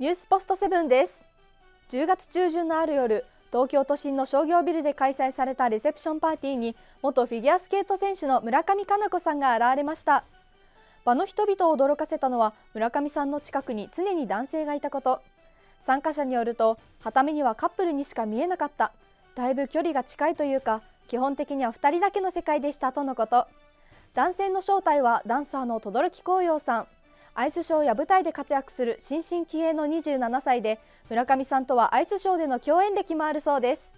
ニュースポストセブンです。10月中旬のある夜東京都心の商業ビルで開催されたレセプションパーティーに元フィギュアスケート選手の村上佳菜子さんが現れました。場の人々を驚かせたのは村上さんの近くに常に男性がいたこと。参加者によると傍目にはカップルにしか見えなかった。だいぶ距離が近いというか基本的には2人だけの世界でしたとのこと。男性の正体はダンサーの轟紅葉さん。アイスショーや舞台で活躍する新進気鋭の27歳で村上さんとはアイスショーでの共演歴もあるそうです。